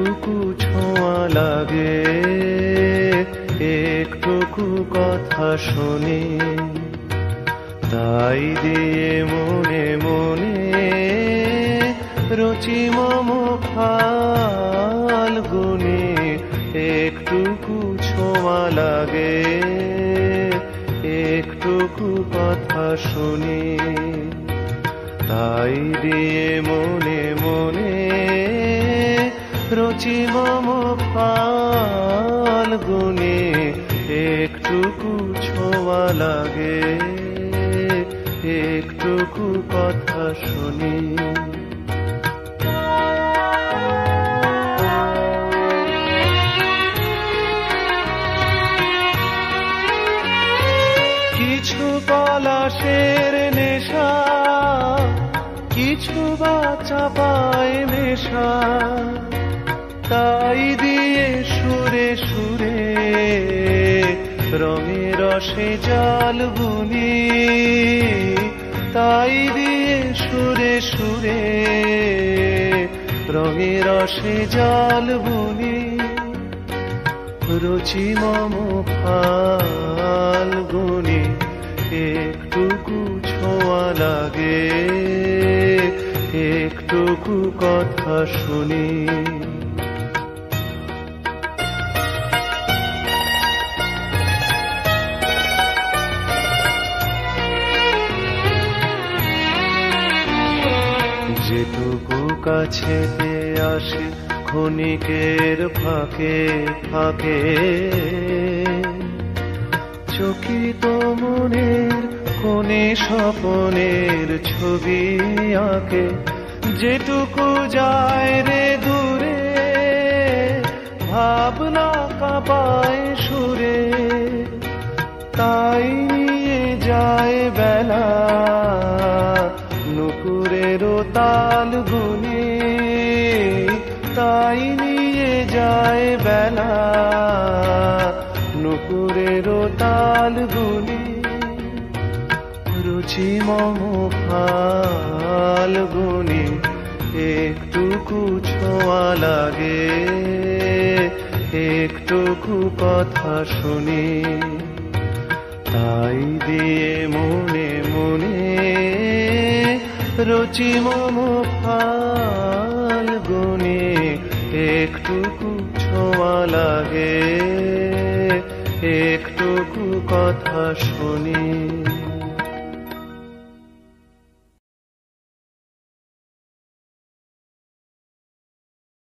একটুকু ছোঁয়া লাগে, একটুকু কথা শুনি। তাই দিয়ে মনে মনে রচি মম ফাল্গুনি একটুকু ছোঁয়া লাগে, একটুকু কথা শুনি। তাই দিয়ে মনে মনে রচি মম ফাল্গুনি একটুকু ছোঁয়া লাগে, একটুকু কথা শুনি। কিছু পলাশের নেশা, কিছু বা চাপায় মেশা তাই দিয়ে সুরে সুরে রঙে রসে জল বুনি। তাই দিয়ে সুরে সুরে রঙে রসে জল বুনি। রুচি মম ফাল্গুনি একটুকু ছোঁয়া লাগে, একটুকু কথা শুনি। যেটুকু কাছেতে আসে ক্ষণিকের ফাঁকে ফাঁকে। চকিত মনের কোনে স্বপনের ছবি আঁকে। যেটুকু যায় রে দূরে, ভাবনা কাঁপায় সুরে। তাই নিয়ে যায় নুপুরের তাল গুনে, তাই নিয়ে যায় বেলা। নুপুরের তাল গুনে, রুচি মম ফাল্গুনি একটুকু ছোঁয়া লাগে, একটুকু কথা শুনি। তাই দিয়ে রুচি মম গুনে একটুকু ছোঁয়া লাগে একটুকু কথা শুনি।